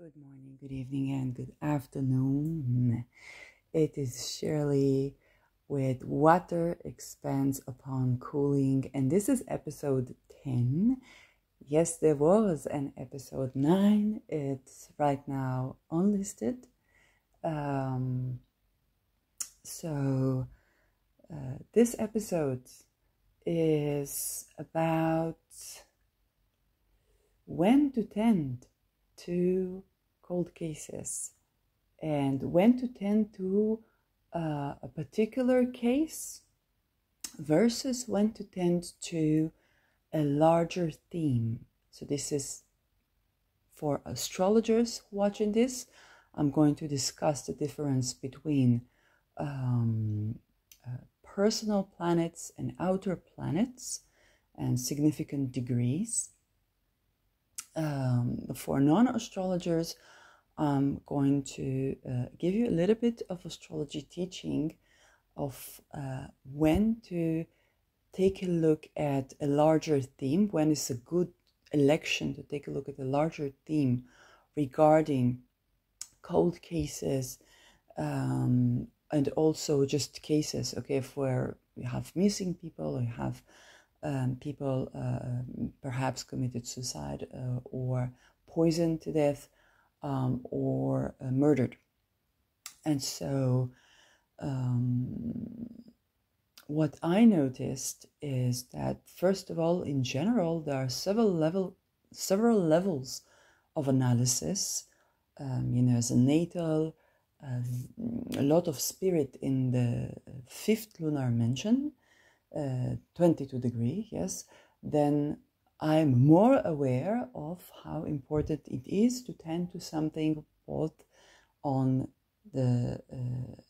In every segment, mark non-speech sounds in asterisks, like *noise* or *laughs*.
Good morning, good evening, and good afternoon. It is Shirley with Water Expands Upon Cooling, and this is episode 10. Yes, there was an episode 9. It's right now unlisted. Um, so, uh, this episode is about when to tend to cold cases and when to tend to uh, a particular case versus when to tend to a larger theme. So, this is for astrologers watching this. I'm going to discuss the difference between um, uh, personal planets and outer planets and significant degrees. Um, for non astrologers, I'm going to uh, give you a little bit of astrology teaching of uh, when to take a look at a larger theme, when it's a good election to take a look at a larger theme regarding cold cases um, and also just cases, okay, where we have missing people or you have um, people uh, perhaps committed suicide uh, or poisoned to death um, or uh, murdered. And so, um, what I noticed is that first of all, in general, there are several level, several levels of analysis. Um, you know, as a natal, uh, a lot of spirit in the fifth lunar mansion, uh, 22 degree, yes, then I'm more aware of how important it is to tend to something both on the uh,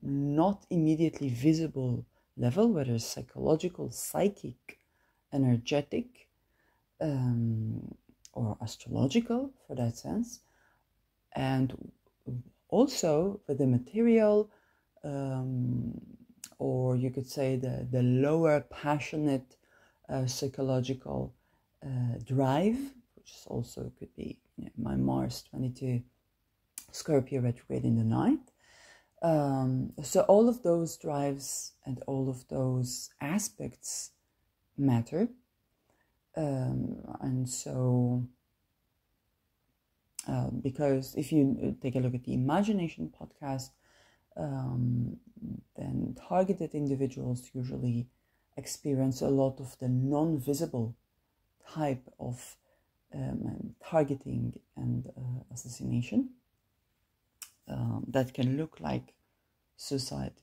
not immediately visible level, whether psychological, psychic, energetic, um, or astrological for that sense, and also for the material, um, or you could say the, the lower passionate psychological uh, drive, which also could be you know, my Mars 22 Scorpio retrograde in the ninth. Um, so all of those drives and all of those aspects matter. Um, and so, uh, because if you take a look at the Imagination podcast, um, then targeted individuals usually experience a lot of the non visible type of um, targeting and uh, assassination um, that can look like suicide,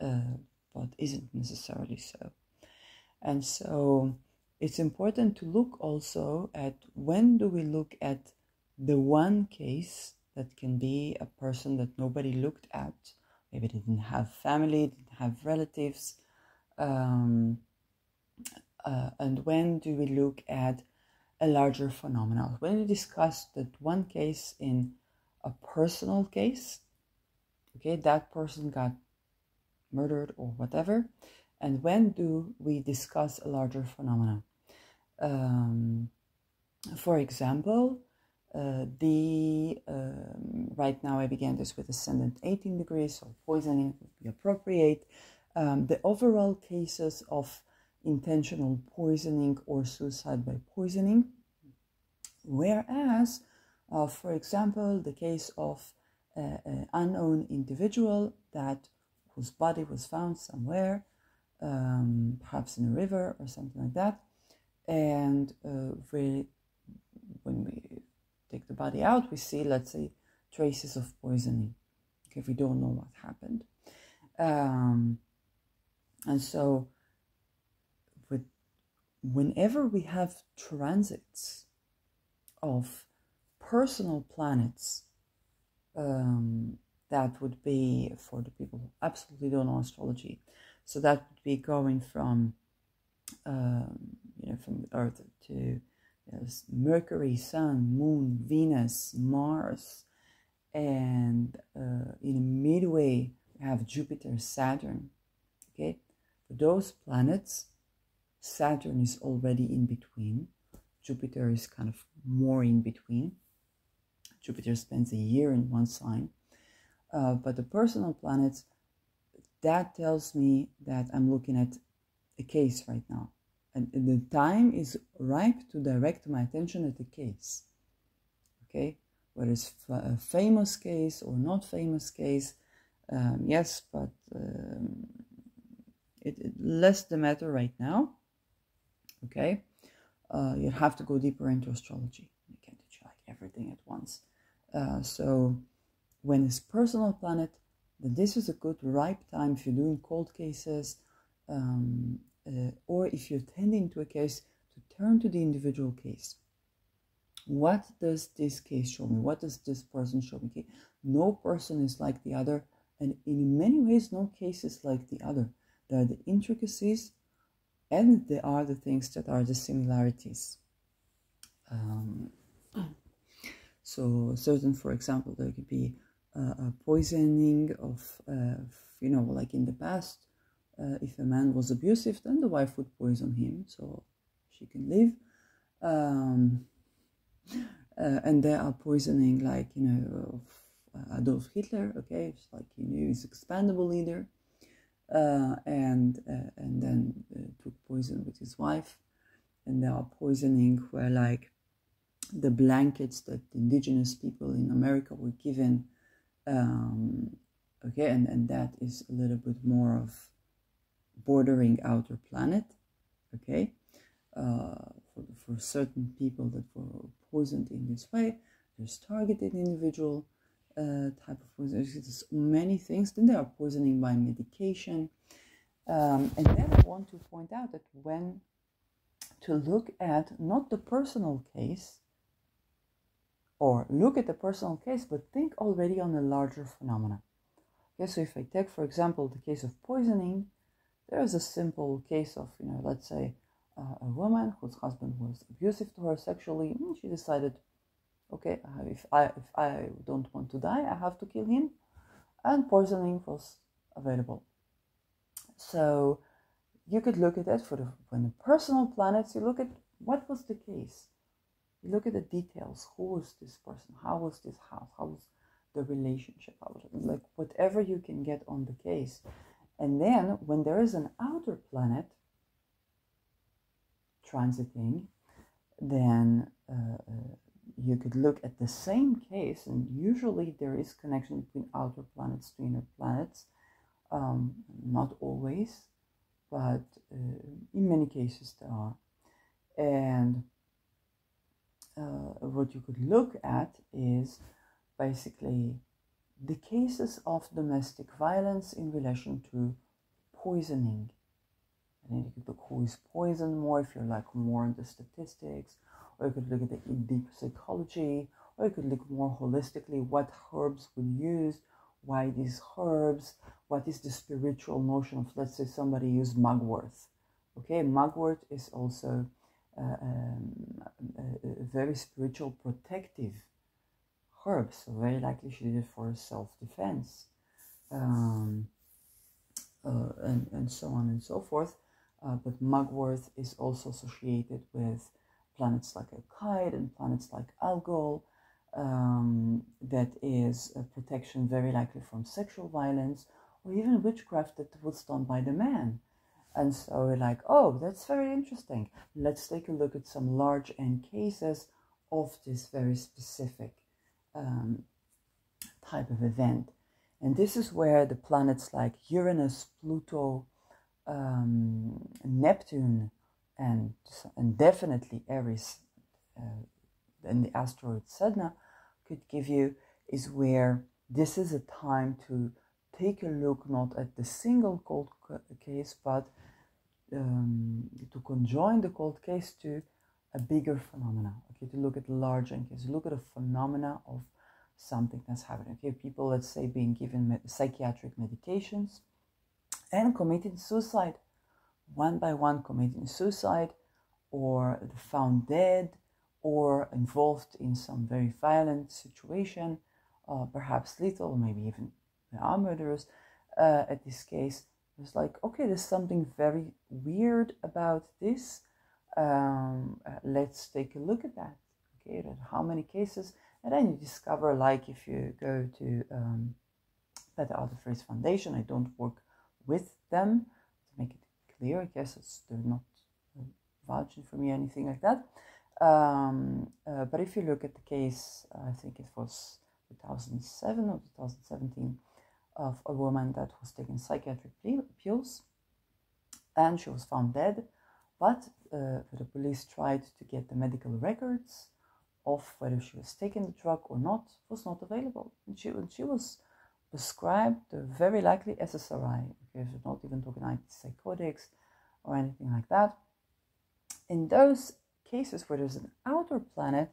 uh, but isn't necessarily so. And so it's important to look also at when do we look at the one case that can be a person that nobody looked at, maybe didn't have family, didn't have relatives. Um, uh, and when do we look at a larger phenomenon? When we discuss that one case in a personal case, okay, that person got murdered or whatever, and when do we discuss a larger phenomenon? Um, for example, uh, the um, right now I began this with ascendant 18 degrees, so poisoning would be appropriate. Um, the overall cases of intentional poisoning or suicide by poisoning, whereas, uh, for example, the case of uh, an unknown individual that whose body was found somewhere, um, perhaps in a river or something like that, and uh, we, when we take the body out, we see, let's say, traces of poisoning. Okay, we don't know what happened. Um, and so, with, whenever we have transits of personal planets, um, that would be for the people who absolutely don't know astrology. So that would be going from, um, you know, from Earth to Yes, Mercury, Sun, Moon, Venus, Mars, and uh, in midway we have Jupiter, Saturn. Okay, those planets, Saturn is already in between. Jupiter is kind of more in between. Jupiter spends a year in one sign. Uh, but the personal planets, that tells me that I'm looking at a case right now. And the time is ripe to direct my attention at the case. Okay? Whether it's a famous case or not famous case, um, yes, but um, it, it less the matter right now. Okay? Uh, you have to go deeper into astrology. You can't teach like everything at once. Uh, so when it's personal planet, then this is a good ripe time if you're doing cold cases um, uh, or if you're tending to a case to turn to the individual case. What does this case show me? What does this person show me? No person is like the other, and in many ways, no case is like the other. There are the intricacies, and there are the things that are the similarities. Um, so, certain, for example, there could be a poisoning of, uh, you know, like in the past, uh, if a man was abusive, then the wife would poison him so she can live. Um, *laughs* uh, and there are poisoning like, you know, of Adolf Hitler, okay, it's like he knew he's expandable leader. Uh, and uh, and then uh, took poison with his wife. And there are poisoning where like the blankets that indigenous people in America were given um, okay, and, and that is a little bit more of bordering outer planet, okay, uh, for, for certain people that were poisoned in this way. There's targeted individual uh, type of poison. There's many things. Then there are poisoning by medication. Um, and then I want to point out that when to look at not the personal case, or look at the personal case, but think already on a larger phenomena. Okay, so if I take, for example, the case of poisoning, there is a simple case of, you know, let's say uh, a woman whose husband was abusive to her sexually, and she decided, okay, if I if I don't want to die, I have to kill him, and poisoning was available. So you could look at that for the when the personal planets. You look at what was the case you look at the details. Who was this person? How was this house? How was the relationship? How was it? Like whatever you can get on the case. And then when there is an outer planet transiting, then uh, uh, you could look at the same case, and usually there is connection between outer planets to inner planets. Um, not always, but uh, in many cases there are. And uh, what you could look at is basically the cases of domestic violence in relation to poisoning. And then you could look who is poisoned more if you're like more into statistics, or you could look at the deep psychology, or you could look more holistically what herbs were used, why these herbs, what is the spiritual notion of, let's say, somebody used mugwort. Okay, mugwort is also uh, um, a, very spiritual protective herb, so very likely she did it for self-defense, um, uh, and, and so on and so forth. Uh, but mugwort is also associated with planets like Alkaid and planets like Algol. Um, that is a protection very likely from sexual violence or even witchcraft that was done by the man. And so we're like, oh, that's very interesting. Let's take a look at some large N cases of this very specific um, type of event. And this is where the planets like Uranus, Pluto, um, Neptune, and, definitely Eris uh, and the asteroid Sedna could give you is where this is a time to take a look not at the single cold case, but um, to conjoin the cold case to a bigger phenomena. Okay, to look at larger case, look at a phenomena of something that's happening. Okay, people, let's say, being given psychiatric medications and committing suicide, one by one committing suicide, or found dead, or involved in some very violent situation, uh, perhaps lethal, maybe even there are murderers uh, at this case It was like, okay, there's something very weird about this. Um, uh, let's take a look at that. Okay, how many cases? And then you discover, like if you go to um, Peter R. de Foundation, I don't work with them to make it clear. I guess it's, they're not vouching for me anything like that. Um, uh, but if you look at the case, I think it was 2007 or 2017 of a woman that was taking psychiatric pills and she was found dead. But uh, the police tried to get the medical records of whether she was taking the drug or not was not available. And she, and she was prescribed very likely SSRI, because we're not even talking antipsychotics or anything like that. In those cases where there's an outer planet,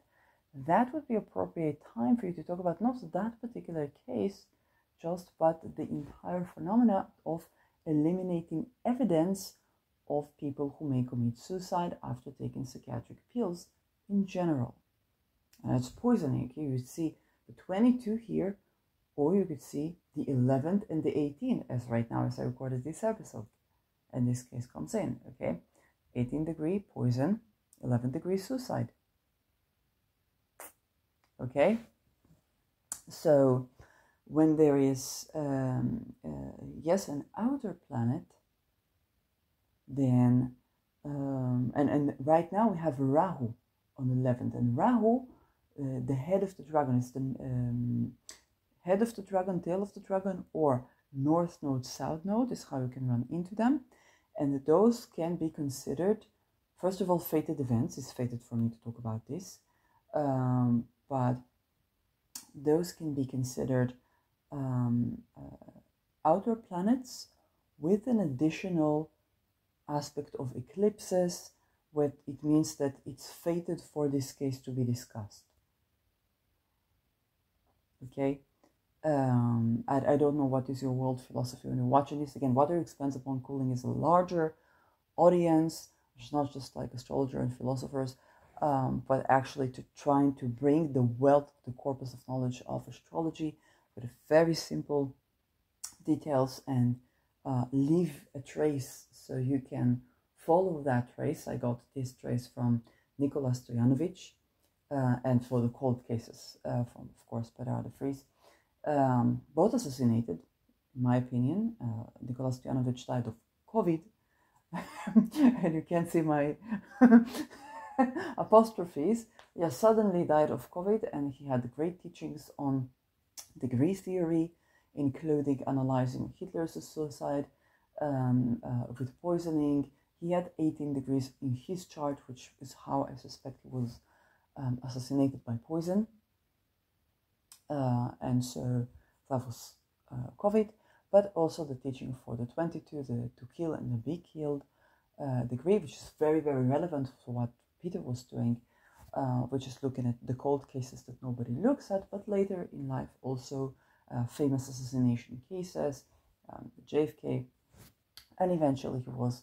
that would be appropriate time for you to talk about not that particular case, just but the entire phenomena of eliminating evidence of people who may commit suicide after taking psychiatric pills in general. And it's poisoning. You see the 22 here, or you could see the 11th and the 18th, as right now as I recorded this episode. And this case comes in, okay? 18 degree poison, 11 degree suicide. Okay? So, when there is, um, uh, yes, an outer planet, then, um, and, and right now we have Rahu on the 11th, and Rahu, uh, the head of the dragon, is the um, head of the dragon, tail of the dragon, or north node, south node, is how you can run into them. And those can be considered, first of all, fated events. It's fated for me to talk about this. Um, but those can be considered um, uh, outer planets with an additional aspect of eclipses, what it means that it's fated for this case to be discussed. Okay, um, I, I don't know what is your world philosophy when you're watching this. Again, Water Expands Upon Cooling is a larger audience. It's not just like astrologer and philosophers, um, but actually to trying to bring the wealth, the corpus of knowledge of astrology with very simple details and uh, leave a trace so you can follow that trace. I got this trace from Nikola Stojanovic, uh, and for the cold cases uh, from, of course, Peter R. de Vries. Um, both assassinated, in my opinion. Uh, Nikola Stojanovic died of COVID, *laughs* and you can see my *laughs* apostrophes. Yeah, suddenly died of COVID, and he had great teachings on degree theory, including analyzing Hitler's suicide um, uh, with poisoning. He had 18 degrees in his chart, which is how I suspect he was um, assassinated by poison. Uh, and so that was uh, COVID, but also the teaching for the 22, the to kill and the be killed uh, degree, which is very, very relevant for what Peter was doing, which is looking at the cold cases that nobody looks at, but later in life also famous assassination cases, um, JFK, and eventually he was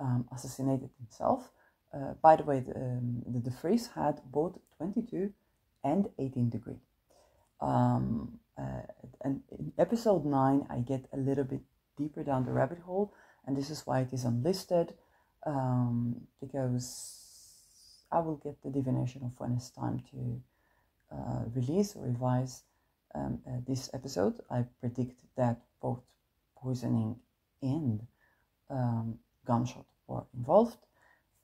um, assassinated himself. Uh, by the way, the, um, de Vries had both 22 and 18 degree. Um, uh, and in episode 9, I get a little bit deeper down the rabbit hole, and this is why it is unlisted, um, because I will get the divination of when it's time to uh, release or revise um, uh, this episode. I predict that both poisoning and um, gunshot were involved.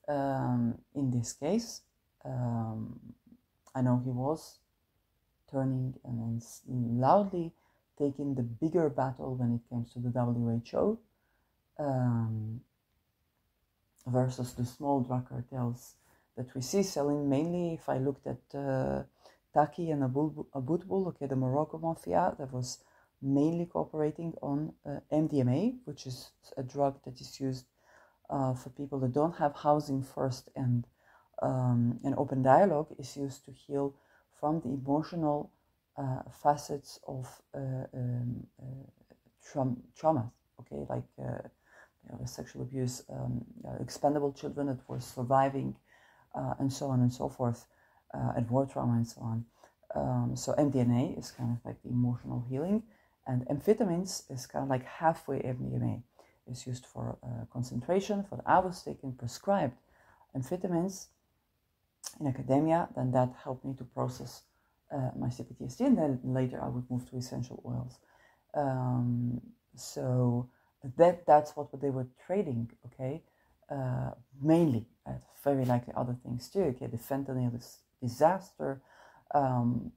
Um, in this case, um, I know he was turning and loudly taking the bigger battle when it comes to the WHO um, versus the small drug cartels that we see selling mainly. If I looked at uh, Taghi and Aboutboul, okay, the Morocco mafia that was mainly cooperating on uh, MDMA, which is a drug that is used uh, for people that don't have housing first and um, an open dialogue is used to heal from the emotional uh, facets of uh, um, uh, okay, like uh, you know, sexual abuse, um, expendable children that were surviving, and so on and so forth, and war trauma and so on. Um, so MDMA is kind of like the emotional healing, and amphetamines is kind of like halfway MDMA. It's used for uh, concentration. For was taking prescribed amphetamines in academia, then that helped me to process uh, my CPTSD, and then later I would move to essential oils. Um, so that that's what they were trading. Okay, uh, mainly, uh, very likely other things too. Okay, the fentanyl is disaster, um,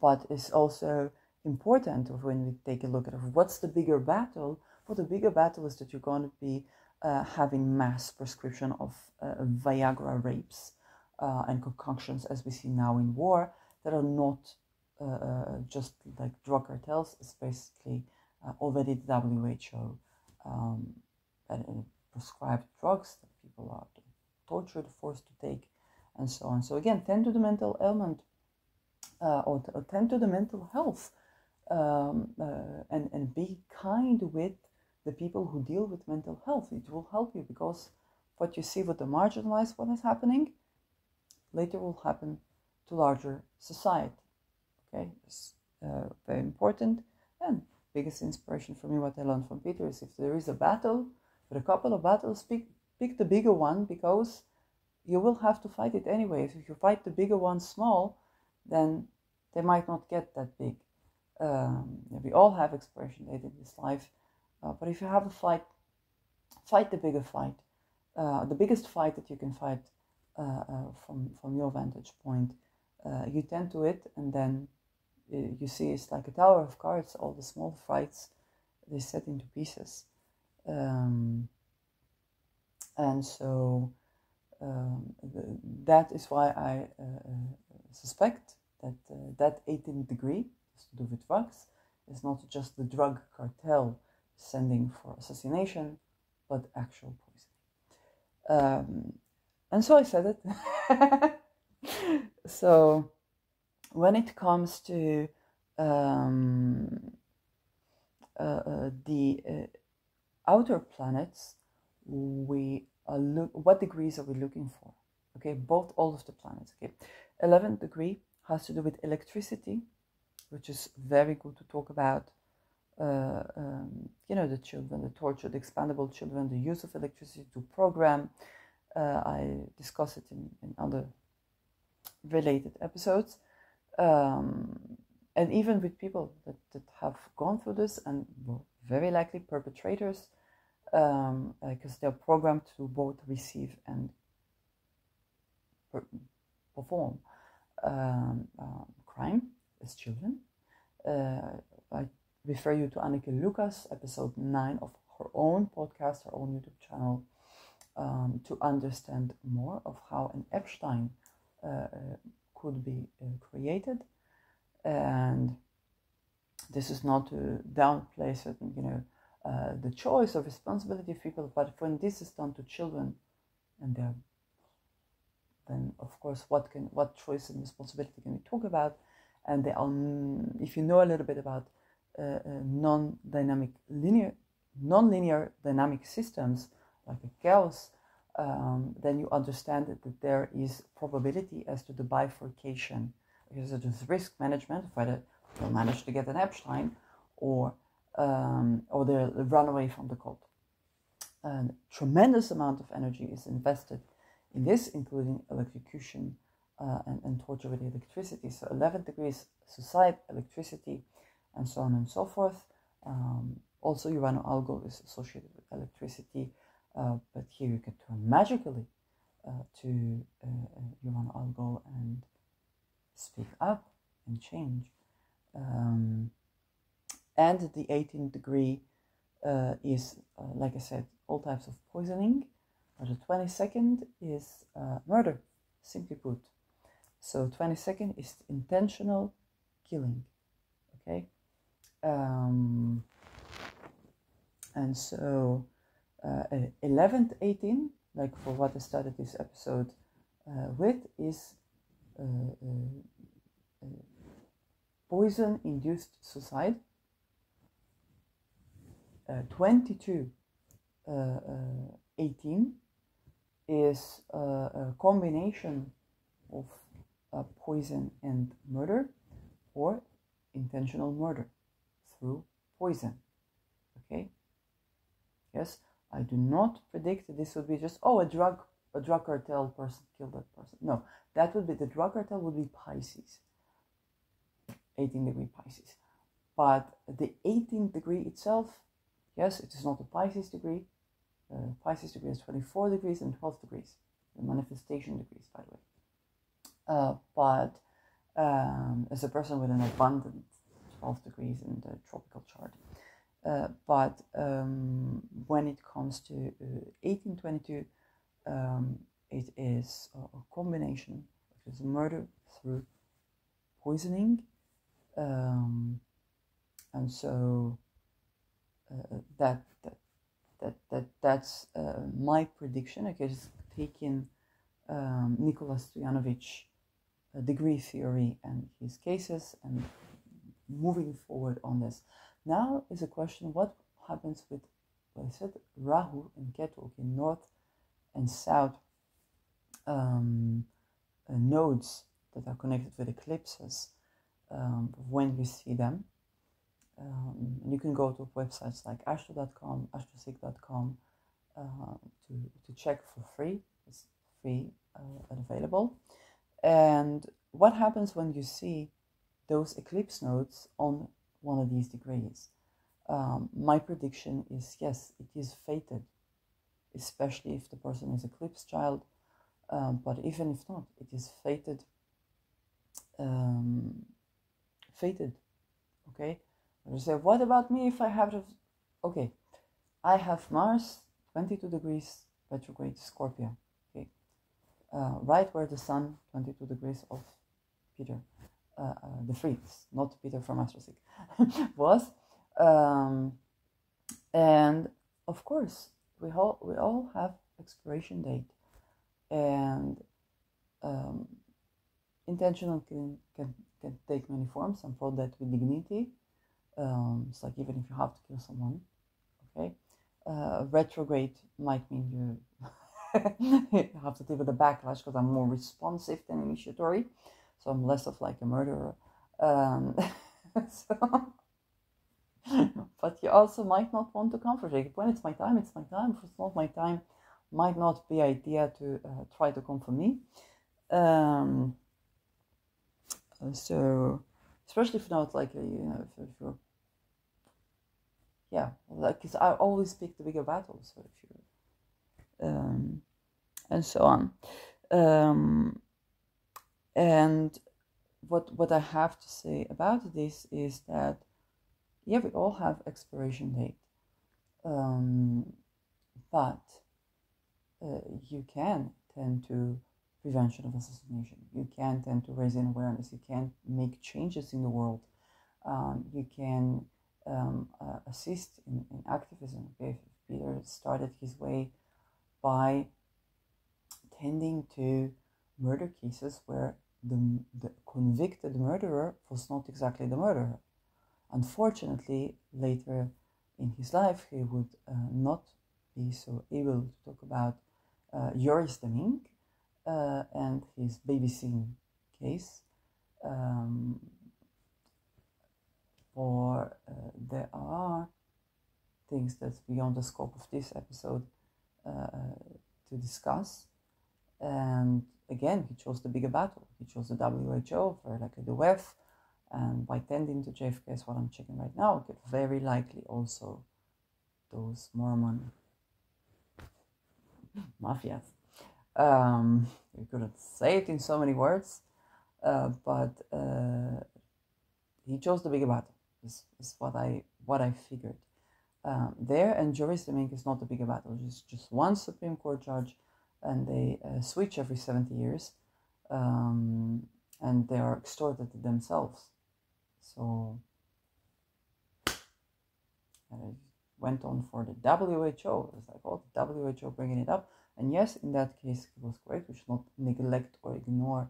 but it's also important when we take a look at what's the bigger battle. Well, the bigger battle is that you're going to be uh, having mass prescription of uh, Viagra rapes uh, and concoctions, as we see now in war, that are not uh, uh, just like drug cartels. It's basically uh, already the WHO um, prescribed drugs that people are tortured, forced to take, and so on. So again, tend to the mental ailment or, or, tend to the mental health, um, and and be kind with the people who deal with mental health. It will help you because what you see with the marginalized, what is happening, later will happen to larger society. Okay, it's uh, very important. And biggest inspiration for me, what I learned from Peter is if there is a battle, but a couple of battles, pick, pick the bigger one because you will have to fight it anyway. If you fight the bigger one small, then they might not get that big. Um, we all have expiration date in this life, uh, but if you have a fight, fight the bigger fight. Uh, the biggest fight that you can fight from from your vantage point uh, you tend to it and then uh, you see it's like a tower of cards all the small fights they set into pieces um, and so um, that is why I uh, suspect that uh, that 18th degree has to do with drugs It's not just the drug cartel sending for assassination, but actual poisoning. Um, and so I said it. *laughs* so when it comes to um, uh, uh, the uh, outer planets, we are look. What degrees are we looking for? Okay, both all of the planets. Okay, eleventh degree has to do with electricity, which is very good to talk about. Uh, um, you know, the children, the tortured, expandable children, the use of electricity to program. Uh, I discuss it in, in other related episodes. Um, and even with people that, that have gone through this and very likely perpetrators, because um, uh, they're programmed to both receive and per- perform um, uh, crime as children. Uh, I refer you to Anneke Lucas, episode 9 of her own podcast, her own YouTube channel, um, to understand more of how an Epstein uh, could be uh, created. And this is not to downplay certain, you know, uh, the choice or responsibility of people, but when this is done to children, and they're then of course what can what choice and responsibility can we talk about and they are, if you know a little bit about uh, uh, non-dynamic linear non-linear dynamic systems like a chaos um, then you understand that, that there is probability as to the bifurcation because it is risk management whether they'll manage to get an Epstein or um, or they'll run away from the cult. A tremendous amount of energy is invested in this, including electrocution uh, and, and, torture with electricity. So 11 degrees suicide, electricity, and so on and so forth. Um, also, urano Algol is associated with electricity but here you can turn magically uh, to uh, Algol and speak up and change. Um, and the 18th degree uh, is, uh, like I said, all types of poisoning. But the 22nd is uh, murder, simply put. So 22nd is intentional killing. Okay? Um, and so uh, 11th 18 like for what I started this episode uh, with is uh, uh, uh, poison induced suicide 22 18 is a combination of poison and murder or intentional murder through poison. Okay? Yes I do not predict that this would be just oh a drug a drug cartel person killed that person. No, that would be the drug cartel would be Pisces. 18 degree Pisces. But the 18th degree itself, yes, it is not a Pisces degree. Uh, Pisces degree is 24 degrees and 12 degrees, the manifestation degrees, by the way. Uh, but um, as a person with an abundant 12 degrees in the tropical chart. Uh, but um, when it comes to uh, 1822, um, it is a, a combination. It is murder through poisoning, um, and so uh, that, that that that that's uh, my prediction. I guess taking um, Nicholas Stojanovic uh, degree theory and his cases and moving forward on this. Now is a question: What happens with what I said, Rahu and Ketu, in north and south um, uh, nodes that are connected with eclipses um, when you see them. Um, you can go to websites like astro.com, astrosig.com uh, to, to check for free. It's free uh, and available. And what happens when you see those eclipse nodes on one of these degrees? Um, my prediction is yes, it is fated, especially if the person is eclipse child. Um, but even if not, it is fated. Um, fated, okay. You say, what about me if I have? Okay, I have Mars 22 degrees retrograde Scorpio. Okay, uh, right where the Sun 22 degrees of Peter, de Vries, not Peter from Astrosig, *laughs* was. Um, and of course, we all we all have expiration date, and um, intentional can, can can take many forms. Some call that with dignity. Um, it's like even if you have to kill someone, okay. Uh, retrograde might mean you *laughs* have to deal with the backlash because I'm more responsive than initiatory, so I'm less of like a murderer. Um, *laughs* so but you also might not want to comfort it. When it's my time, it's my time. If it's not my time, might not be idea to uh, try to come for me. Um, so, especially if not like you know, if, if you're, yeah, like cause I always pick the bigger battles. So if you, um, and so on, um, and what what I have to say about this is that yeah, we all have expiration date, um, but uh, you can tend to prevention of assassination. You can tend to raise awareness. You can make changes in the world. Um, you can um, uh, assist in, in activism. Okay? Peter started his way by tending to murder cases where the, the convicted murderer was not exactly the murderer. Unfortunately, later in his life, he would uh, not be so able to talk about uh, Joris Demmink uh, and his babysitting case. Um, or uh, there are things that's beyond the scope of this episode uh, to discuss. And again, he chose the bigger battle. He chose the WHO for like the WEF and by tending to JFK is what I'm checking right now, could very likely also those Mormon *laughs* mafias. Um, you couldn't say it in so many words, uh, but uh, he chose the bigger battle. Is, is what I what I figured. Um, there and de is not the bigger battle. It's just one Supreme Court judge, and they uh, switch every seventy years, um, and they are extorted themselves. So and went on for the WHO. It was like, oh, the WHO bringing it up. And yes, in that case, it was correct. We should not neglect or ignore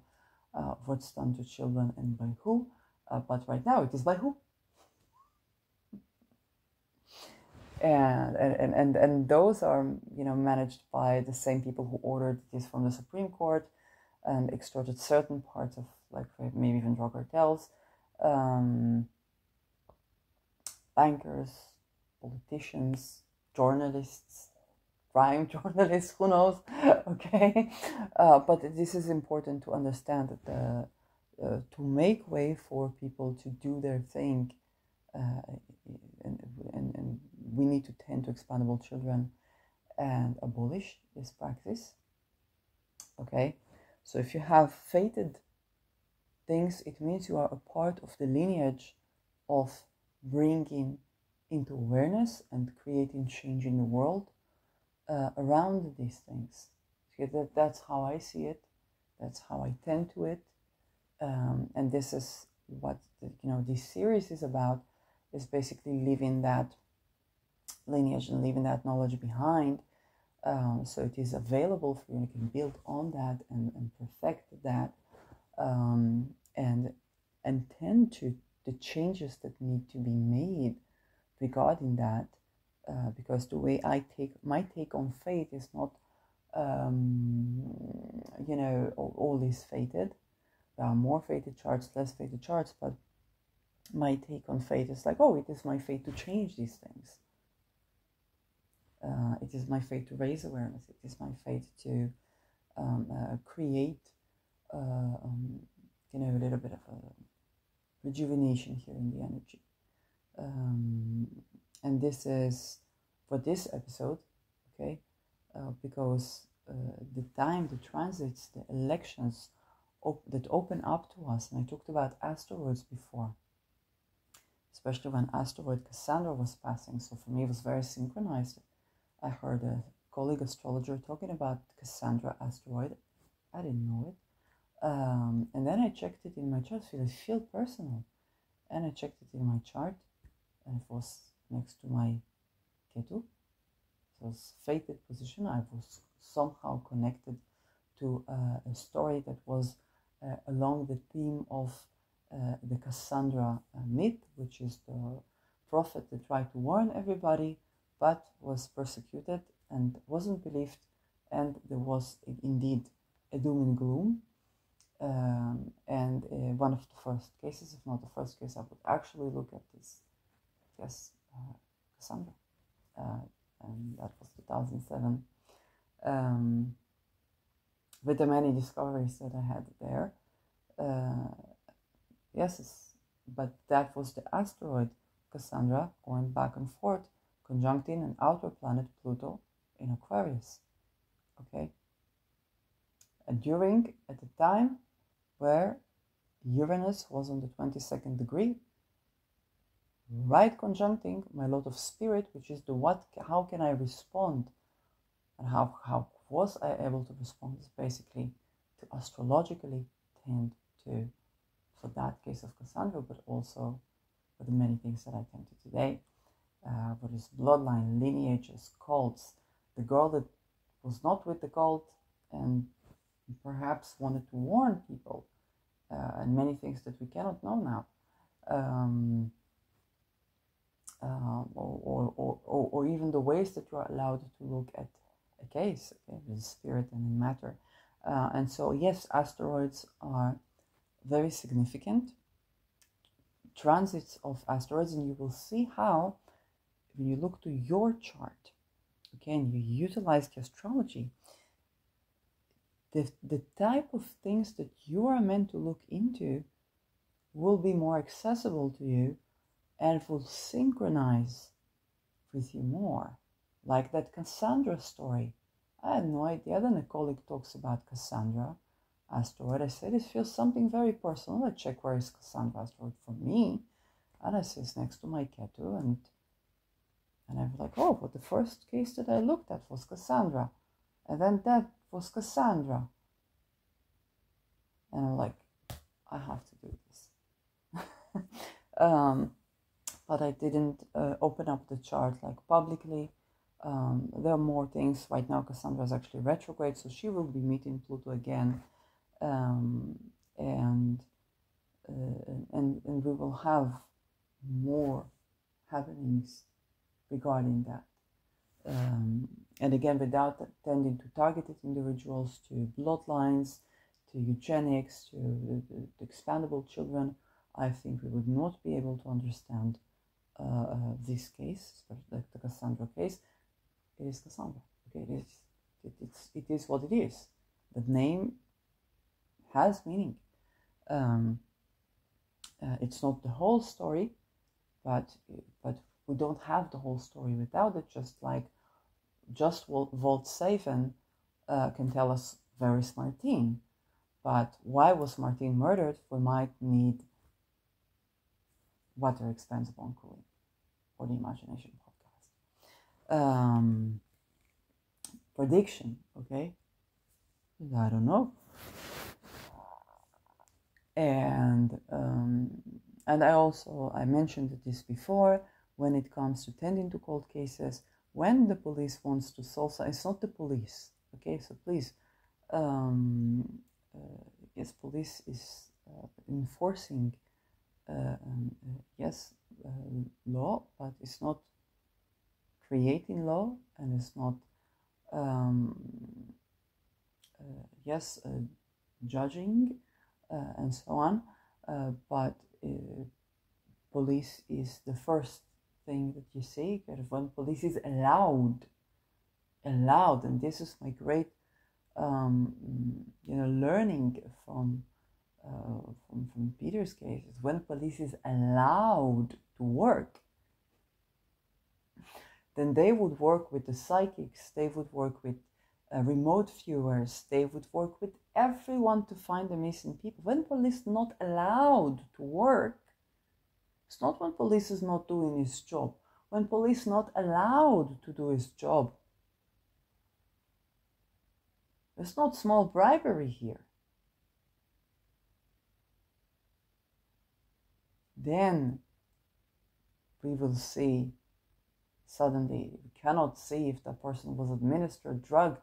uh, what's done to children and by who. Uh, but right now, it is by who. And, and, and, and those are, you know, managed by the same people who ordered this from the Supreme Court and extorted certain parts of, like, maybe even drug cartels um, bankers, politicians, journalists, crime *laughs* journalists, who knows? *laughs* okay, uh, but this is important to understand that the uh, to make way for people to do their thing. Uh, and, and, and we need to tend to expandable children and abolish this practice. Okay, so if you have fated things, it means you are a part of the lineage of bringing into awareness and creating change in the world uh, around these things. Okay, that, that's how I see it. That's how I tend to it. Um, and this is what the, you know this series is about is basically living that lineage and leaving that knowledge behind. Um, so it is available for you you can build on that and, and perfect that um, and and tend to the changes that need to be made regarding that uh, because the way I take my take on fate is not um, you know all, all is fated. There are more fated charts less fated charts but my take on fate is like oh it is my fate to change these things uh, it is my fate to raise awareness. It is my fate to um, uh, create uh, um, you know a little bit of a rejuvenation here in the energy. Um, and this is for this episode okay uh, because uh, the time the transits the elections op- that open up to us and i talked about asteroids before especially when asteroid cassandra was passing. So for me it was very synchronized i heard a colleague astrologer talking about cassandra asteroid i didn't know it um, and then i checked it in my chart it feel personal and i checked it in my chart and it was next to my Ketu. So it's fated position. I was somehow connected to uh, a story that was uh, along the theme of uh, the Cassandra uh, myth, which is the prophet that tried to warn everybody but was persecuted and wasn't believed, and there was indeed a doom and gloom. Um, and uh, one of the first cases, if not the first case, I would actually look at this, yes, uh, Cassandra. Uh, and that was 2007. Um, with the many discoveries that I had there. Uh, yes, but that was the asteroid Cassandra going back and forth, conjuncting an outer planet Pluto in Aquarius. Okay? And during, at the time where Uranus was on the 22nd degree, right conjuncting my lot of spirit, which is the what, how can I respond, and how how was I able to respond is basically to astrologically tend to, for that case of Cassandra, but also for the many things that I tend to today, uh, what is bloodline, lineages, cults, the girl that was not with the cult and perhaps wanted to warn people, uh, and many things that we cannot know now. Um, um, or, or, or, or, even the ways that you are allowed to look at a case okay, in spirit and in matter. Uh, and so, yes, asteroids are very significant. Transits of asteroids, and you will see how, when you look to your chart, and you utilize the astrology, the, the type of things that you are meant to look into will be more accessible to you and will synchronize with you more. Like that Cassandra story. I had no idea. Then a colleague talks about Cassandra asteroid. I said, it feels something very personal. I check where is Cassandra asteroid for me. And I see it's next to my Ketu. And, and I'm like, oh, but the first case that I looked at was Cassandra. And then that was Cassandra. And I'm like, I have to do this. *laughs* um, but I didn't uh, open up the chart like publicly. Um, there are more things right now. Cassandra is actually retrograde, so she will be meeting Pluto again, um, and uh, and and we will have more happenings regarding that. Um, and again, without tending to targeted individuals, to bloodlines, to eugenics, to the, the, the expandable children, I think we would not be able to understand uh, uh, this case, like the Cassandra case, it is Cassandra. Okay, it is, it, it's, it is what it is. The name has meaning. um, uh, it's not the whole story, but but we don't have the whole story without it. Just like just Walt uh, can tell us where is Martine, but why was Martine murdered? We might need Water Expands Upon Cooling or the Imagination podcast. Um, prediction, okay? I don't know. And um, and I also I mentioned this before when it comes to tending to cold cases when the police wants to solve it's not the police okay? So please um, uh, yes police is uh, enforcing uh, um, uh, yes uh, law but it's not creating law and it's not um, uh, yes judging and so on. But police is the first thing that you see when police is allowed allowed and this is my great um, you know learning from, uh, from from Peter's case is when police is allowed to work then they would work with the psychics they would work with uh, remote viewers they would work with everyone to find the missing people. When police not allowed to work it's not when police is not doing his job. When police not allowed to do his job. There's not small bribery here. Then we will see suddenly, we cannot see if that person was administered drug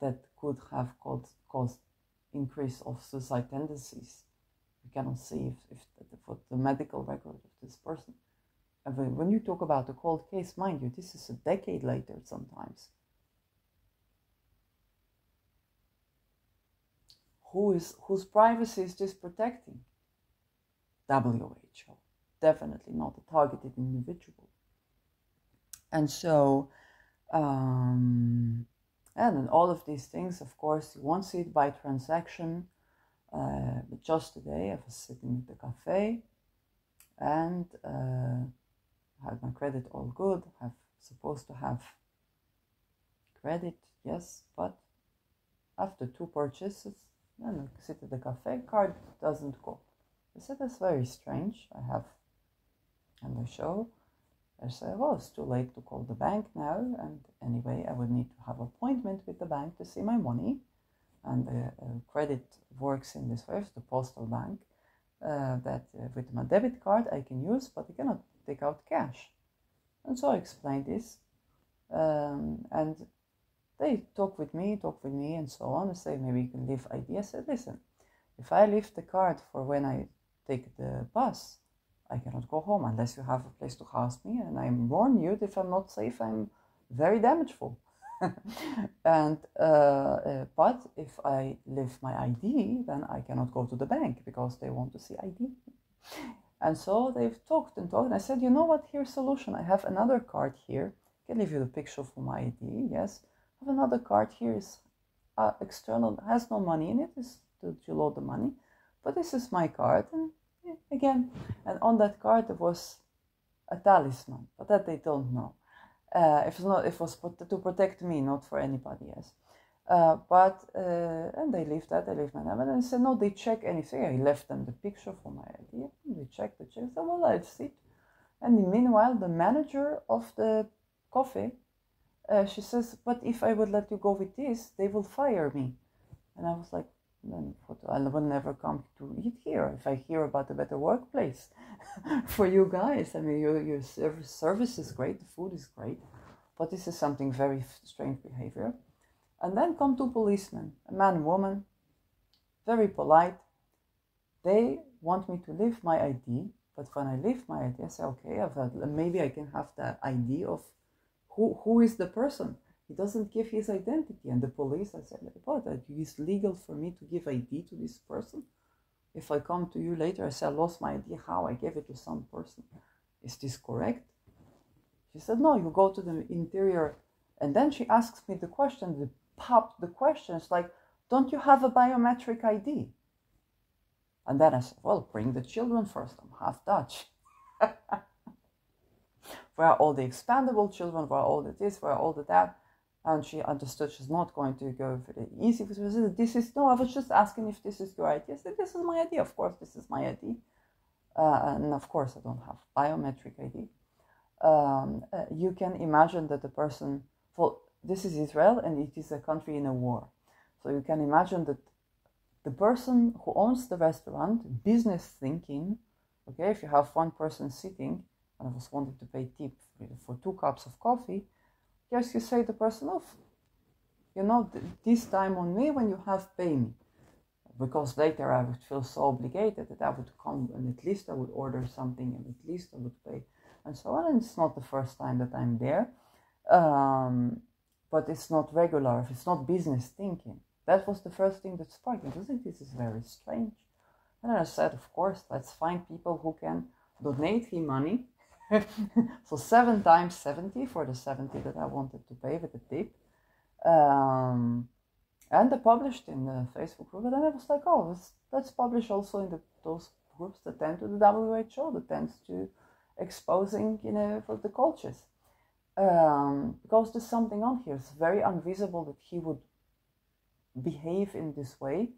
that could have caused, caused increase of suicide tendencies you cannot see if, if the, for the medical record of this person. When you talk about a cold case, mind you, this is a decade later sometimes. Who is whose privacy is this protecting? WHO, definitely not a targeted individual. And so, um, and all of these things, of course, you won't see it by transaction uh, but just today I was sitting at the cafe and uh, had my credit all good. I'm supposed to have credit, yes, but after two purchases, then I sit at the cafe, card doesn't go. I said, that's very strange. I have, and I show, I say, oh, it's too late to call the bank now. And anyway, I would need to have appointment with the bank to see my money and the uh, credit works in this way, the postal bank, uh, that uh, with my debit card I can use, but I cannot take out cash. And so I explained this, um, and they talk with me, talk with me, and so on. and say maybe you can leave ideas. I said, listen, if I leave the card for when I take the bus, I cannot go home unless you have a place to house me. And I warn you, if I'm not safe, I'm very damageful. And uh, uh, but if I leave my ID, then I cannot go to the bank because they want to see ID. And so they've talked and talked. And I said, you know what? Here's solution. I have another card here. I can leave you the picture for my ID. Yes, I have another card here. Is uh, external has no money in it. Is to, to load the money, but this is my card. And yeah, again, and on that card there was a talisman, but that they don't know. Uh, it was not. It was to protect me, not for anybody else. Uh, but uh, and they leave that. They leave my name, and they said no. They check anything. I left them the picture for my idea. They check the check. Said well, let's see. And meanwhile, the manager of the coffee, uh, she says, but if I would let you go with this, they will fire me. And I was like, then I will never come to eat here if I hear about a better workplace *laughs* for you guys. I mean, your, your service, is great, the food is great, but this is something very strange behavior. And then come two policemen, a man woman, very polite. They want me to leave my ID, but when I leave my ID, I say, okay, I've, maybe I can have the ID of who, who is the person he doesn't give his identity. And the police, I said, "What? is legal for me to give ID to this person? If I come to you later, I say, I lost my ID, how? I gave it to some person. Is this correct? She said, no, you go to the interior. And then she asks me the question, the pop, the question is like, don't you have a biometric ID? And then I said, well, bring the children first. I'm half Dutch. *laughs* where are all the expandable children? Where are all the this? Where are all the that? And she understood she's not going to go for the easy. This is no. I was just asking if this is your idea. I said, this is my idea. Of course, this is my idea. Uh, and of course, I don't have biometric ID. Um, uh, you can imagine that the person, well, this is Israel and it is a country in a war. So you can imagine that the person who owns the restaurant, business thinking, okay, if you have one person sitting, and I was wanting to pay tip for two cups of coffee, yes, you say the person off. You know, this time on me when you have pay me because later I would feel so obligated that I would come and at least I would order something and at least I would pay and so on. And it's not the first time that I'm there, um, but it's not regular. It's not business thinking. That was the first thing that struck me. I think this is very strange. And I said, of course, let's find people who can donate him money. *laughs* so seven times 70 for the 70 that I wanted to pay with the tip. Um, and they published in the Facebook group, and then I was like, oh, let's, let's publish also in the, those groups that tend to the WHO, that tends to exposing, you know, for the cultures. Um, because there's something on here. It's very unvisible that he would behave in this way.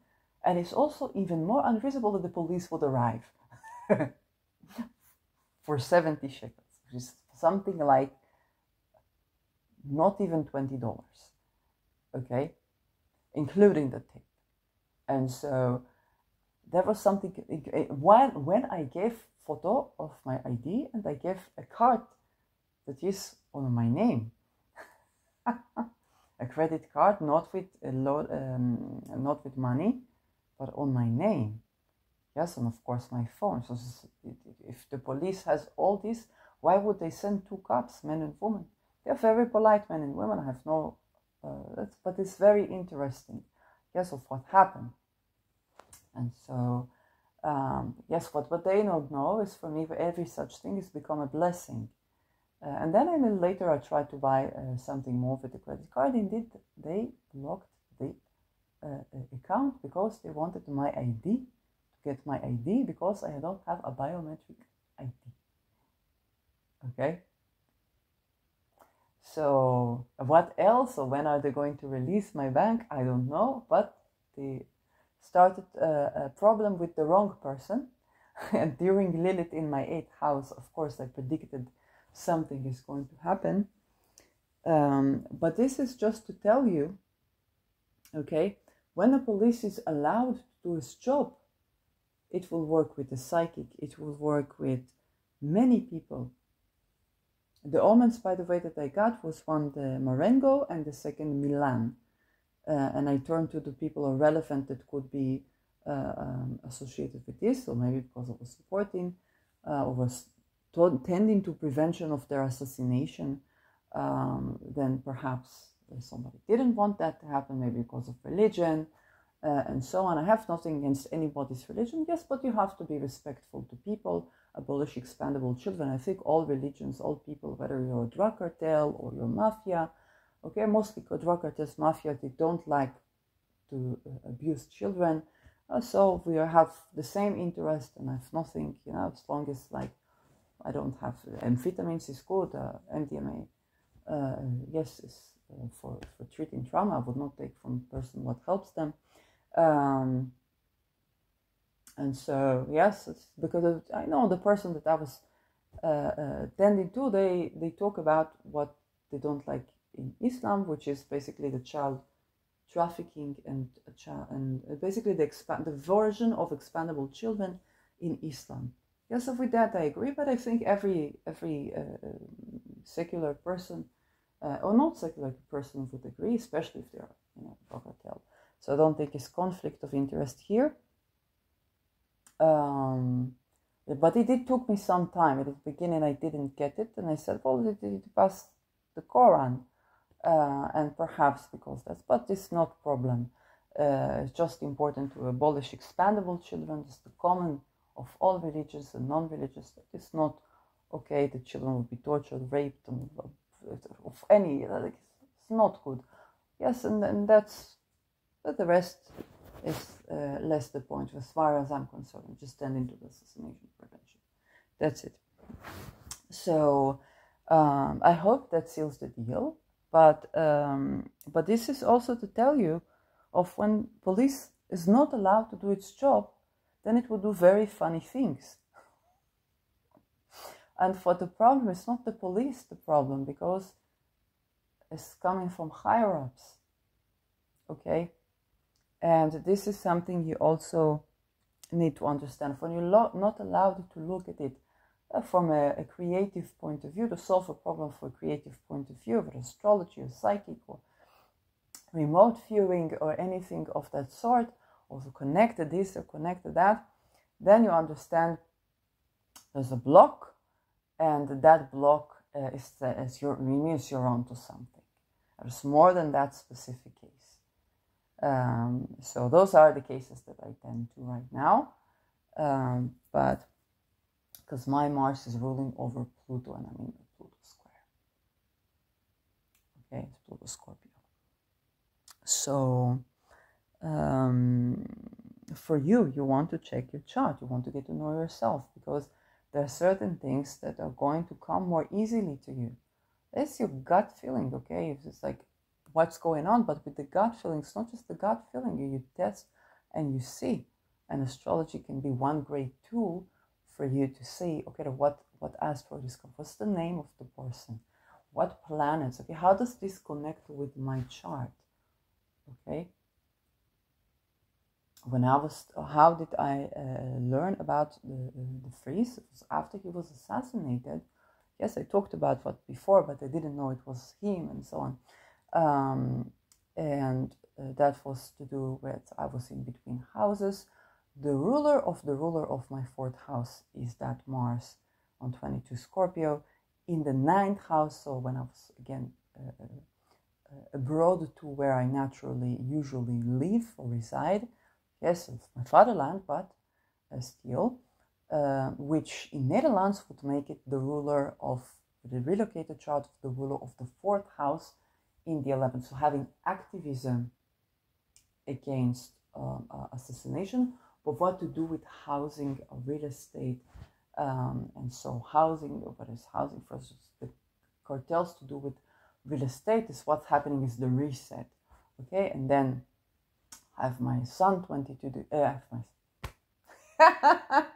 And it's also even more unvisible that the police would arrive *laughs* for 70 shekels, which is something like not even $20. Okay? including the tip. And so that was something when when I gave photo of my ID and I gave a card that is on my name. *laughs* a credit card, not with a load, um, not with money, but on my name. Yes, and of course my phone. So if the police has all this, why would they send two cops, men and women? They're very polite men and women. I have no uh, but it's very interesting, yes, of what happened. And so, um, yes, what, what they don't know is for me, every such thing has become a blessing. Uh, and then and later I tried to buy uh, something more with the credit card. Indeed, they blocked the uh, account because they wanted my ID, get my ID because I don't have a biometric ID. Okay? So what else or when are they going to release my bank? I don't know, but they started a, a problem with the wrong person. *laughs* and during Lilith in my eighth house, of course, I predicted something is going to happen. Um, but this is just to tell you, okay, when the police is allowed to do his job, it will work with the psychic, it will work with many people. The omens, by the way, that I got was one the Marengo and the second Milan. Uh, and I turned to the people are relevant that could be uh, um, associated with this, or maybe because I was supporting uh, or was t- tending to prevention of their assassination, um, then perhaps somebody didn't want that to happen, maybe because of religion uh, and so on. I have nothing against anybody's religion, yes, but you have to be respectful to people abolish expandable children. I think all religions, all people, whether you're a drug cartel or you're mafia, okay, mostly drug cartels, mafia, they don't like to uh, abuse children. Uh, so we have the same interest, and I have nothing, you know, as long as like I don't have amphetamines is good, uh, MDMA, uh, yes, is uh, for for treating trauma. I would not take from a person what helps them. Um, and so, yes, it's because of, I know the person that I was uh, uh, tending to, they, they talk about what they don't like in Islam, which is basically the child trafficking and child, and basically the expand the version of expandable children in Islam. Yes, with that I agree, but I think every every uh, secular person uh, or not secular person would agree, especially if they are you know cartel. So I don't think it's conflict of interest here. Um, but it, it took me some time. At the beginning, I didn't get it, and I said, "Well, it, it passed the Quran, uh, and perhaps because that's." But it's not problem. Uh, it's just important to abolish expandable children. It's the common of all religious and non-religious. It's not okay that children will be tortured, raped, and of any. Like, it's not good. Yes, and, and that's but the rest is uh, less the point as far as I'm concerned. Just tend into the assassination prevention. That's it. So um, I hope that seals the deal. But um, but this is also to tell you of when police is not allowed to do its job, then it will do very funny things. and for the problem, it's not the police the problem because it's coming from higher ups. Okay, and this is something you also need to understand. When you're lo- not allowed to look at it uh, from a, a, creative point of view, to solve a problem from a creative point of view, of astrology or psychic or remote viewing or anything of that sort, or to connect this or connect that, then you understand there's a block, and that block uh, is, uh, is your, means you're onto something. There's more than that specific case. Um, so those are the cases that I tend to right now. Um, but because my Mars is ruling over Pluto and in the Pluto square. Okay, it's Pluto Scorpio. So um, for you, you want to check your chart. You want to get to know yourself because there are certain things that are going to come more easily to you. That's your gut feeling, okay? If it's like what's going on, but with the gut feeling, it's not just the gut feeling, you you test and you see. And astrology can be one great tool for you to see, okay, what, what asteroid is coming, what's the name of the person, what planets, okay, how does this connect with my chart, okay? When I was, how did I uh, learn about the, the Vries? after he was assassinated. Yes, I talked about what before, but I didn't know it was him and so on. Um, and uh, that was to do with I was in between houses. The ruler of the ruler of my fourth house is that Mars on 22 Scorpio. In the ninth house, so when I was again uh, uh, abroad to where I naturally usually live or reside, yes, it's my fatherland, but uh, still, uh, which in Netherlands would make it the ruler of the relocated chart of the ruler of the fourth house in the 11th. So having activism against um, uh, assassination, but what to do with housing or real estate. Um, and so housing, what is housing for the cartels to do with real estate is what's happening is the reset. Okay, and then I have my sun 22, de- uh, I have my *laughs*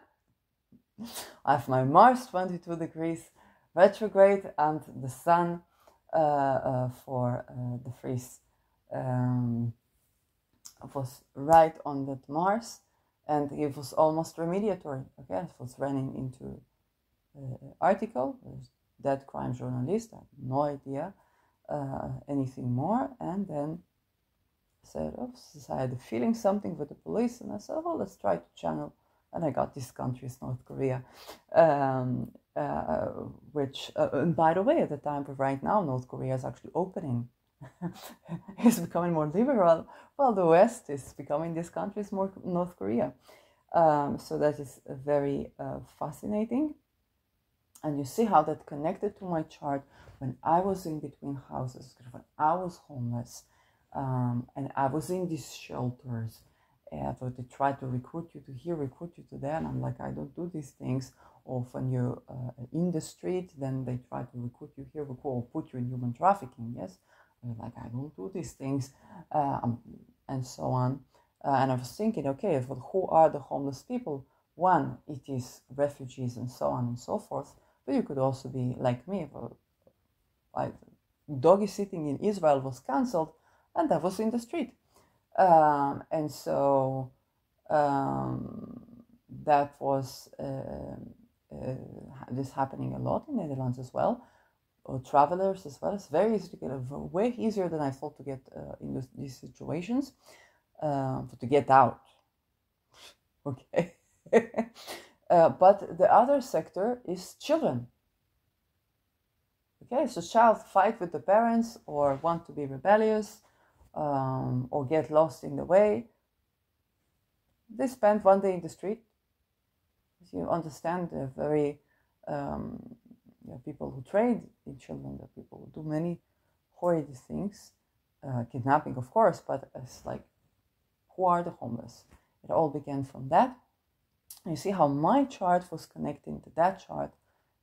I have my Mars 22 degrees retrograde and the sun for uh, de Vries um, was right on that Mars, and it was almost remediatory. Okay, it was running into article. That crime journalist, I no idea anything more, and then said, oh, I had feeling something with the police, and I said, oh, let's try to channel. And I got this country is North Korea. Um, uh, which, uh, and by the way, at the time of right now, North Korea is actually opening. *laughs* it's becoming more liberal, while the West is becoming this country is more North Korea. Um, so that is very uh, fascinating. And you see how that connected to my chart when I was in between houses, when I was homeless, um, and I was in these shelters. And they try to recruit you to here, recruit you to there, and I'm like, I don't do these things or when you're uh, in the street, then they try to recruit you here, or put you in human trafficking. Yes, like I don't do these things, uh, um, and so on. Uh, and I was thinking, okay, but who are the homeless people? One, it is refugees and so on and so forth. But you could also be like me. Like doggy sitting in Israel was cancelled, and that was in the street. Um, and so um, that was uh, this happening a lot in the Netherlands as well, or travelers as well. It's very easy to get, way easier than I thought to get uh, in this, these situations, um, to get out. *laughs* Okay. *laughs* uh, but the other sector is children. Okay, so child fight with the parents or want to be rebellious um, or get lost in the way. They spend one day in the street you understand the very um, you know, people who trade in children, the people who do many horrid things, uh, kidnapping, of course, but it's like Who are the homeless? It all began from that. You see how my chart was connecting to that chart,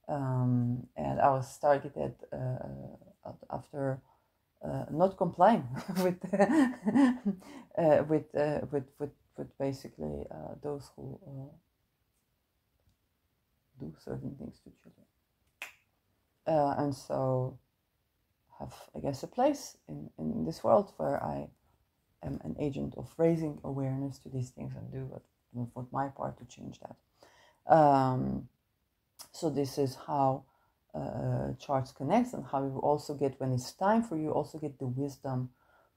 um, and I was targeted uh, after uh, not complying *laughs* with uh, with, uh, with with with basically uh, those who do certain things to children, and so have I guess a place in in this world where I am an agent of raising awareness to these things and do what what my part to change that. Um, so this is how uh, charts connects and how you also get when it's time for you also get the wisdom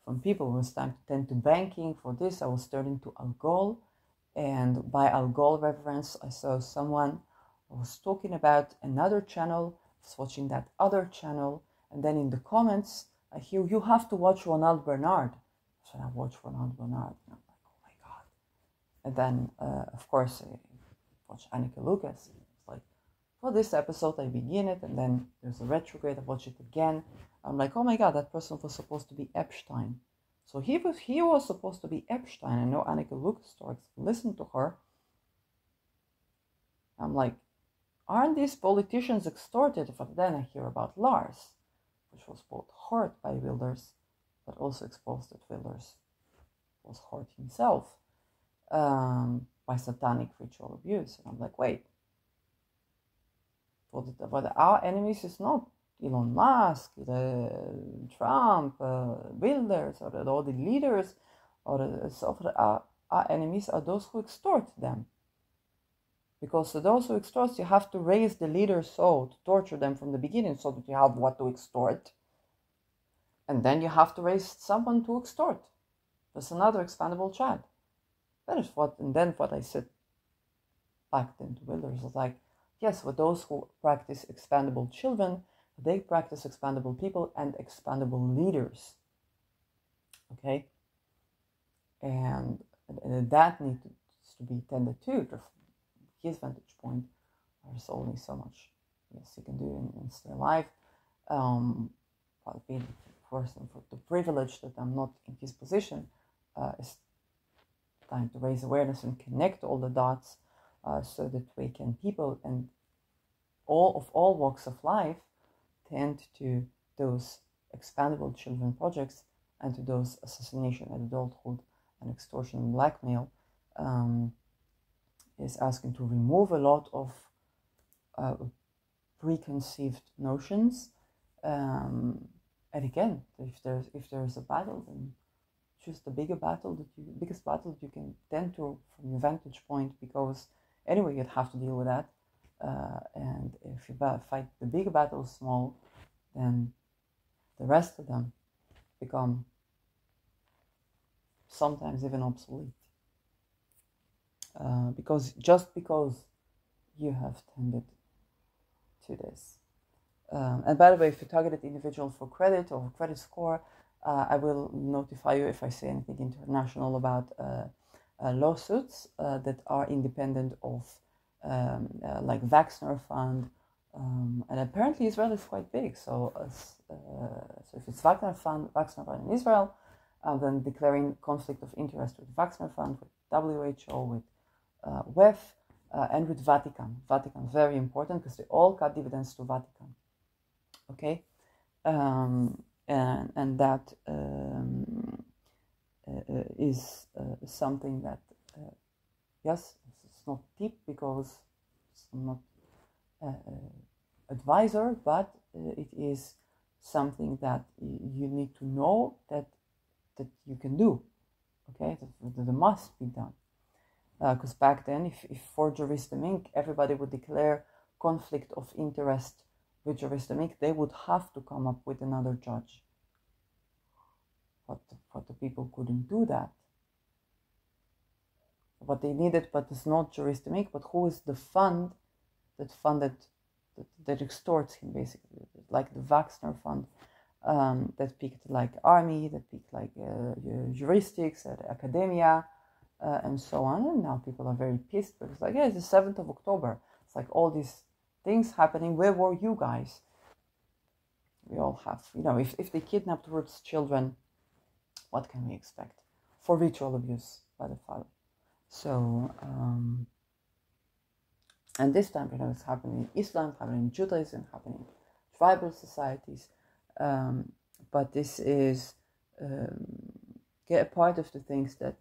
from people. When it's time to tend to banking for this i was turning to algol and by algol reference i saw someone was talking about another channel I was watching that other channel and then in the comments i hear you have to watch ronald bernard so i watch ronald bernard and i'm like oh my god and then uh, of course i watch Anneke Lucas It's like, for this episode, I begin it, and then there's a retrograde. I watch it again. I'm like, oh my god, that person was supposed to be Epstein. So he was he was supposed to be Epstein. I know Anneke Lucas starts listen to her. I'm like, aren't these politicians extorted? But then I hear about Lars, which was both hurt by Wilders, but also exposed that Wilders was hurt himself um, by satanic ritual abuse. And I'm like, wait, for, the, the, our enemies is not Elon Musk, the Trump, uh, Wilders, or the, all the leaders, or the, so our, our enemies are those who extort them. Because to those who extort, you have to raise the leader's soul to torture them from the beginning so that you have what to extort. And then you have to raise someone to extort. That's another expandable child. That is what, and then what I said back then to Wilders was like, Yes, for those who practice expandable children, they practice expandable people and expandable leaders. Okay? And, and that needs to be tended to. His vantage point, there's only so much yes he can do and, and stay alive. Um, but being person for the privilege that I'm not in his position uh, is time to raise awareness and connect all the dots uh, so that we can people and all of all walks of life tend to those expandable children projects and to those assassination at adulthood and extortion and blackmail um, is asking to remove a lot of uh, preconceived notions um, and again if there's if there's a battle then choose the bigger battle that you biggest battle that you can tend to from your vantage point because anyway you'd have to deal with that uh, and if you fight the big battles small then the rest of them become sometimes even obsolete uh, because just because you have tended to this um, and by the way if you targeted individual for credit or credit score uh, I will notify you if I say anything international about uh, uh, lawsuits uh, that are independent of um, uh, like Wexner Fund. Um, and apparently Israel is quite big. So, so if it's Wagner Fund, Wexner Fund in Israel, then declaring conflict of interest with Wexner Fund, with WHO, with uh, WEF, uh, and with Vatican. Vatican, very important because they all cut dividends to Vatican. Okay? Um, and, and that um, uh, is uh, something that, uh, yes, it's not deep because I'm not uh, advisor, but it is something that you need to know that that you can do. Okay, that, that must be done. Because uh, back then, if, if for Joris Demmink, everybody would declare conflict of interest with Joris Demmink, they would have to come up with another judge but, but the people couldn't do that. What they needed, but it's not Joris Demmink, but who is the fund that funded, that, that extorts him basically, like the Wexner Fund um, that picked like army, that picked like uh, juristics, uh, academia, uh, and so on. And now people are very pissed because like, yeah, it's the 7th of October. It's like all these things happening. Where were you guys? We all have, you know, if, if they kidnapped towards children what can we expect? for ritual abuse by the father. So, um, and this time, you know, it's happening in Islam, happening in Judaism, happening in tribal societies. Um, but this is um, get a part of the things that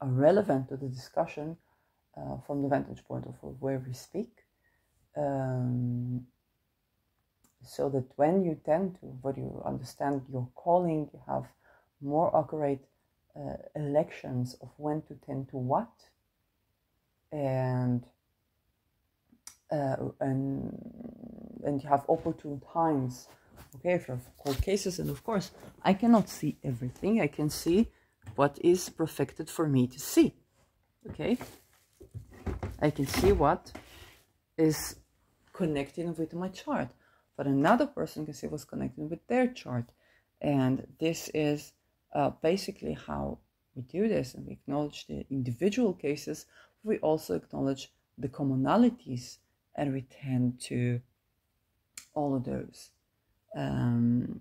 are relevant to the discussion uh, from the vantage point of where we speak. Um, so that when you tend to, what you understand your calling, you have more accurate uh, elections of when to tend to what, and uh, and and you have opportune times. Okay, if you have cases, and of course, I cannot see everything. I can see what is perfected for me to see. Okay, I can see what is connecting with my chart, but another person can see what's connecting with their chart, and this is uh, basically how we do this, and we acknowledge the individual cases. We also acknowledge the commonalities, and we tend to all of those. Um,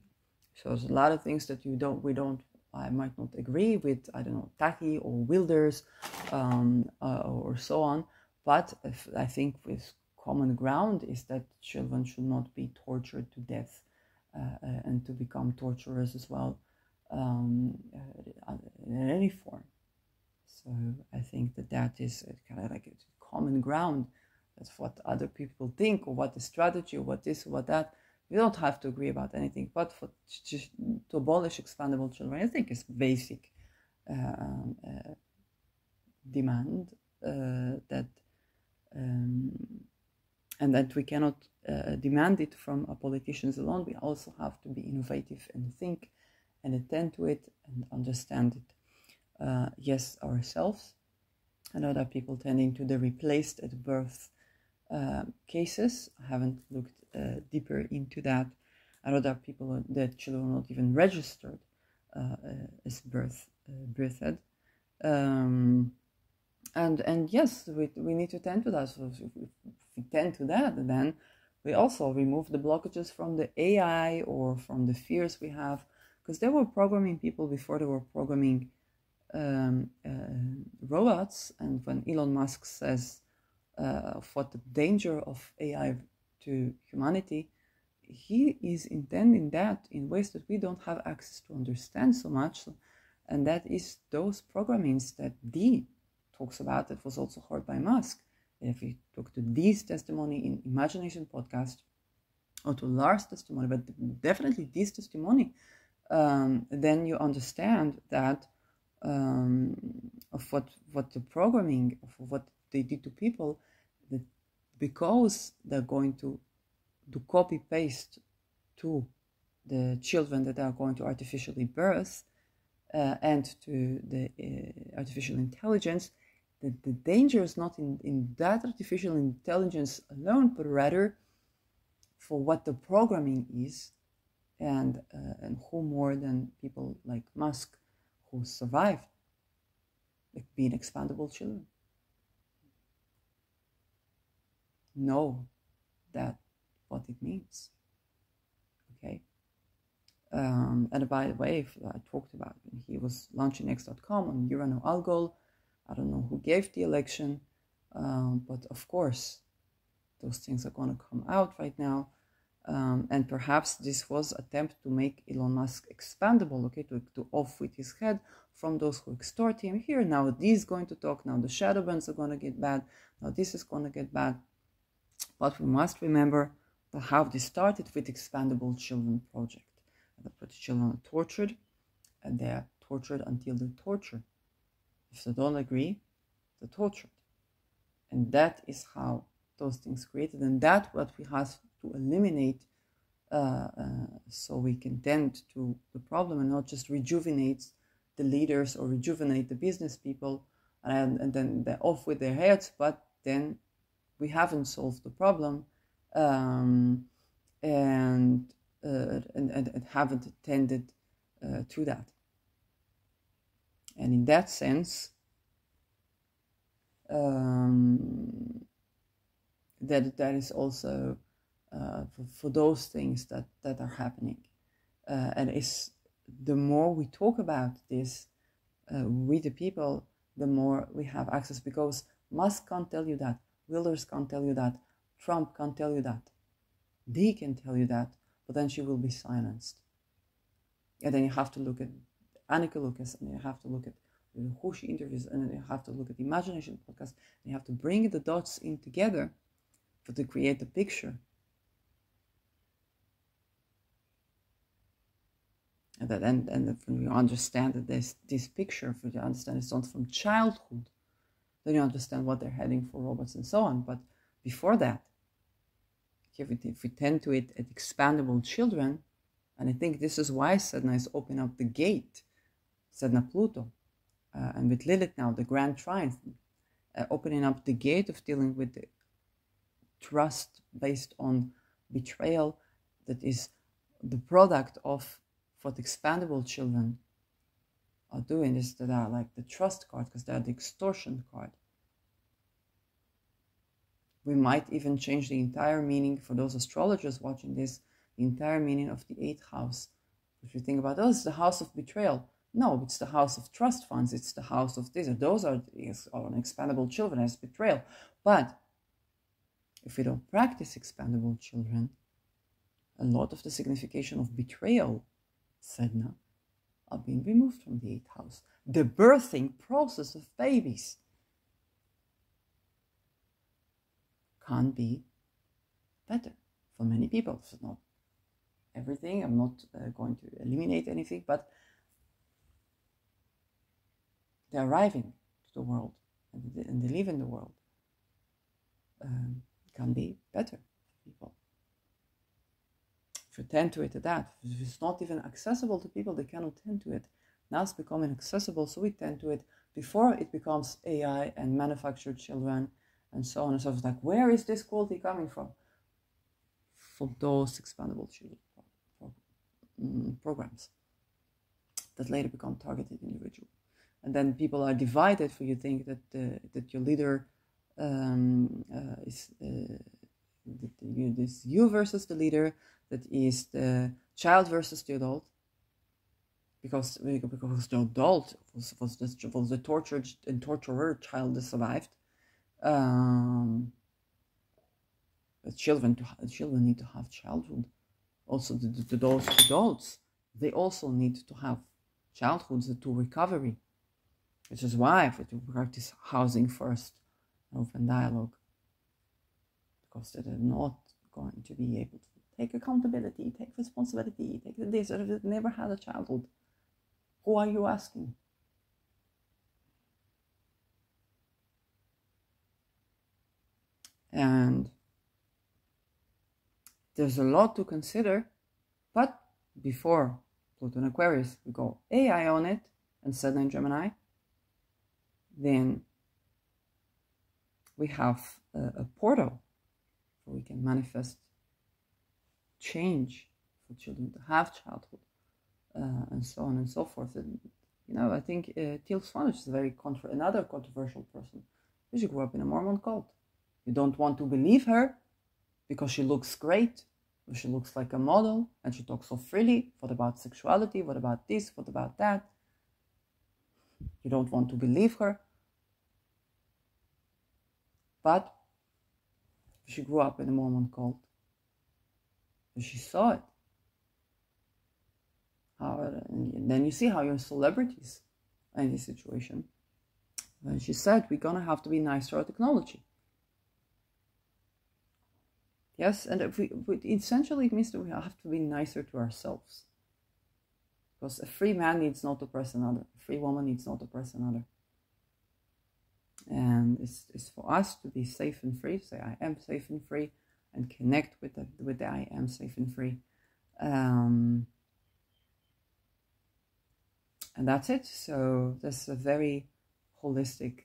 so there's a lot of things that you don't, we don't, I might not agree with. I don't know, Taghi or Wilders, um, uh, or so on. But I think with common ground is that children should not be tortured to death uh, uh and to become torturers as well um, uh, in any form. So I think that that is kind of like a common ground. That's what other people think, or what the strategy, or what this, or what that. We don't have to agree about anything, but for to, abolish expandable children, I think is basic um, uh, demand uh, that, um, and that we cannot uh, demand it from politicians alone. We also have to be innovative and think and attend to it and understand it. Uh, yes, ourselves and other people tending to the replaced at birth cases. I haven't looked uh, deeper into that. And other people, the children are not even registered uh, uh, as birth uh, birthed. Um, and and yes, we, we need to tend to that. So if we, if we tend to that, then we also remove the blockages from the AI or from the fears we have because they were programming people before they were programming um, uh, robots. And when Elon Musk says uh, what the danger of AI to humanity, he is intending that in ways that we don't have access to understand so much. And that is those programmings that Dee talks about that was also heard by Musk. If we talk to Dee's testimony in Imagination podcast or to Lars' testimony, but definitely Dee's testimony, um, then you understand that um, of what what the programming of what they did to people that because they're going to do copy paste to the children that are going to artificially birth uh, and to the uh, artificial intelligence the, the danger is not in, in that artificial intelligence alone but rather for what the programming is and uh, and who more than people like Musk who survived like being expandable children know that what it means okay um, and by the way I talked about when he was launching X.com on Urano Algol I don't know who gave the election um, but of course those things are going to come out right now um, and perhaps this was attempt to make Elon Musk expandable, okay, to, to off with his head from those who extort him. Here now, this is going to talk. Now the shadow bands are going to get bad. Now this is going to get bad. But we must remember how this started with expandable children project. The children are tortured, and they are tortured until they're tortured. If they don't agree, they're tortured. And that is how those things created, and that what we have to eliminate uh, uh, so we can tend to the problem and not just rejuvenate the leaders or rejuvenate the business people and, and then they're off with their heads, but then we haven't solved the problem um, and, uh, and, and, and, haven't attended uh, to that. And in that sense, um, that that is also uh, for, for, those things that, that are happening. Uh, and is the more we talk about this, uh, we the people, the more we have access because Musk can't tell you that, Wilders can't tell you that, Trump can't tell you that. They can tell you that, but then she will be silenced. And then you have to look at Anneke Lucas, and you have to look at who she interviews, and then you have to look at the Imagination podcast, and you have to bring the dots in together for to create the picture. And and, and when you understand that this this picture, for you understand it's not from childhood, then you understand what they're heading for robots and so on. But before that, if we, if we tend to it at expandable children, and I think this is why Sedna is opening up the gate, Sedna Pluto, uh, and with Lilith now, the Grand Trine, uh, opening up the gate of dealing with the trust based on betrayal that is the product of what expandable children are doing is that are like the trust card because they're the extortion card. We might even change the entire meaning for those astrologers watching this, the entire meaning of the eighth house. If you think about, oh, it's the house of betrayal. No, it's the house of trust funds. It's the house of this. Those are, are expandable children as betrayal. But if we don't practice expandable children, a lot of the signification of betrayal, Sedna, are being removed from the eighth house. The birthing process of babies can be better for many people. It's not everything. I'm not uh, going to eliminate anything, but they're arriving to the world and they, live in the world um, can be better. Tend to it at that, if it's not even accessible to people, they cannot tend to it. Now it's becoming accessible, so we tend to it before it becomes AI and manufactured children and so on and so forth. Like, where is this quality coming from? From those expandable children mm, programs that later become targeted individual and then people are divided for you think that uh, that your leader um, uh, is uh, this you versus the leader that is the child versus the adult. Because because the adult was was the, was the tortured and torturer child that survived. Um, children to children need to have childhood. Also the, the, those adults they also need to have childhoods to recovery. Which is why we practice housing first, open dialogue, because they are not going to be able to take accountability, take responsibility, take this, or they never had a childhood. Who are you asking? And there's a lot to consider, but before Pluto and Aquarius, we go AI on it and Saturn and Gemini then we have a, a portal where we can manifest change for children to have childhood uh, and so on and so forth. And, you know, I think uh, Teal Swan is a very contra- another controversial person. She grew up in a Mormon cult. You don't want to believe her because she looks great, or she looks like a model, and she talks so freely. What about sexuality? What about this? What about that? You don't want to believe her but she grew up in a Mormon cult. She saw it. How, and then you see how your celebrities in this situation. And she said, we're going to have to be nice to our technology. Yes, and if we, essentially it means that we have to be nicer to ourselves. Because a free man needs not to oppress another. A free woman needs not to oppress another and it's, it's for us to be safe and free say i am safe and free and connect with the with the i am safe and free. Um, and that's it. So this is a very holistic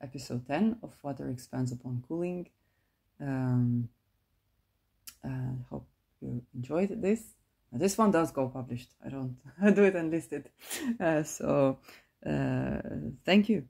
episode 10 of water expands upon cooling. Um, uh, hope you enjoyed this. This one does go published. I don't *laughs* do it unlisted. Uh, so uh, thank you